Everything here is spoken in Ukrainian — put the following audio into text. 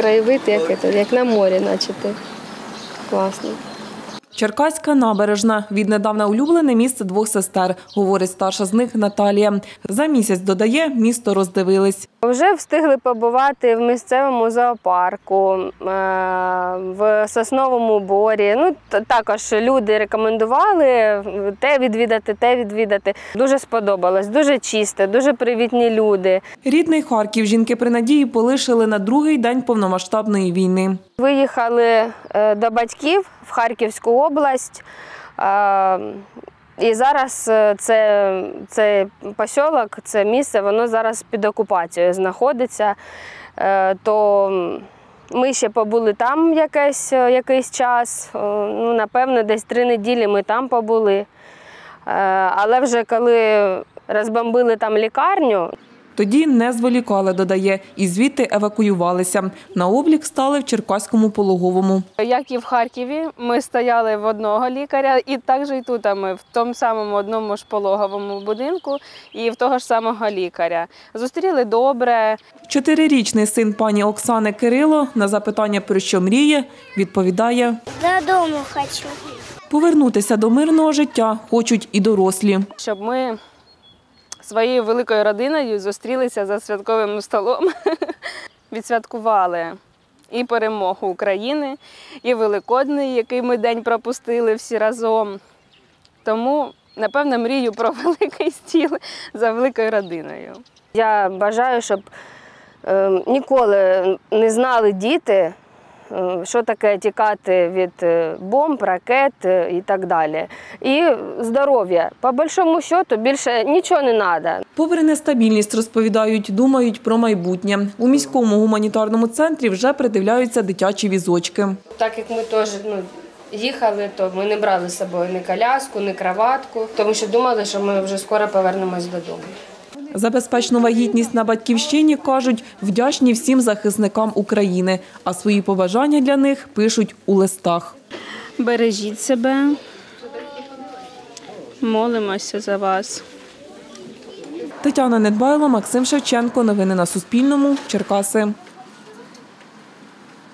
краєвид, як, як на морі, начебто. Класно. Черкаська набережна віднедавна улюблене місце двох сестер, говорить старша з них Наталія. За місяць додає, місто роздивились. Вже встигли побувати в місцевому зоопарку, е, в сосновому борі. Ну також люди рекомендували те відвідати, те відвідати. Дуже сподобалось, дуже чисте, дуже привітні люди. Рідний Харків жінки при надії полишили на другий день повномасштабної війни. Виїхали до батьків в Харківську область. е, І зараз е, це, це посілок, це місце, воно зараз під окупацією знаходиться. Е, То ми ще побули там якийсь, якийсь час. Е, Ну, напевно, десь три неділі ми там побули. Е, Але вже коли розбомбили там лікарню, Тоді не зволікали, додає, і звідти евакуювалися. На облік стали в Черкаському пологовому. Як і в Харкові, ми стояли в одного лікаря, і також і тут ми в тому самому одному ж пологовому будинку і в того ж самого лікаря. Зустріли добре, Чотирирічний син пані Оксани Кирило на запитання, про що мріє, відповідає: Додому хочу. повернутися до мирного життя хочуть і дорослі. щоб ми своєю великою родиною зустрілися за святковим столом, відсвяткували і перемогу України, і Великодний, який ми день пропустили всі разом. Тому, напевно, мрію про великий стіл за великою родиною. Я бажаю, щоб е, ніколи не знали діти, що таке тікати від е, бомб, ракет е, і так далі. І здоров'я. По большому счету більше нічого не треба. Попри нестабільність, розповідають, думають про майбутнє. У міському гуманітарному центрі вже придивляються дитячі візочки. Так як ми теж ну, їхали, то ми не брали з собою ні коляску, ні кроватку, тому що думали, що ми вже скоро повернемось додому. За безпечну вагітність на батьківщині кажуть, вдячні всім захисникам України, а свої побажання для них пишуть у листах. Бережіть себе, молимося за вас. Тетяна Недбайло, Максим Шевченко. Новини на Суспільному. Черкаси.